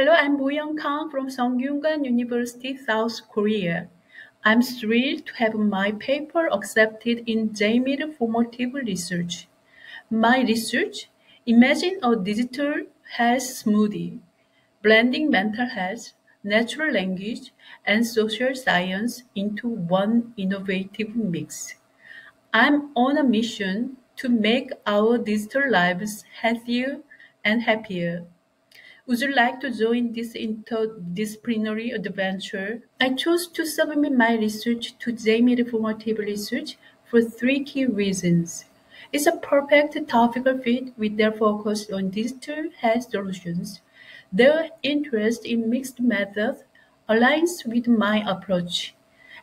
Hello, I'm Boyoung Kang from Sungkyunkwan University, South Korea. I'm thrilled to have my paper accepted in JMIR Formative Research. My research, Imagine a Digital Health Smoothie, blending mental health, natural language, and social science into one innovative mix. I'm on a mission to make our digital lives healthier and happier. Would you like to join this interdisciplinary adventure? I chose to submit my research to JMIR Formative Research for three key reasons. It's a perfect topical fit with their focus on digital health solutions. Their interest in mixed methods aligns with my approach,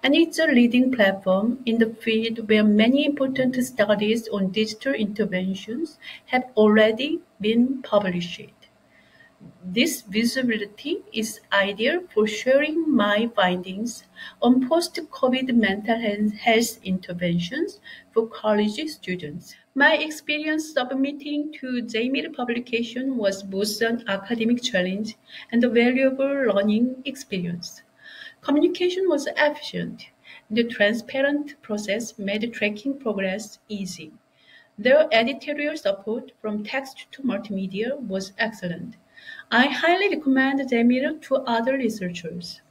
and it's a leading platform in the field where many important studies on digital interventions have already been published. This visibility is ideal for sharing my findings on post-COVID mental health interventions for college students. My experience submitting to JMIR publication was both an academic challenge and a valuable learning experience. Communication was efficient. The transparent process made tracking progress easy. The editorial support from text to multimedia was excellent. I highly recommend JMIR to other researchers.